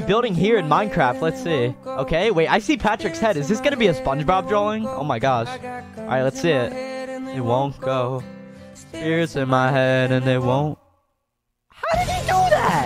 we building here in Minecraft? Let's see. Okay, wait, I see Patrick's head. Is this gonna be a SpongeBob drawing? Oh my gosh. Alright, let's see it. It won't go. Fears in my head and they won't. How did he do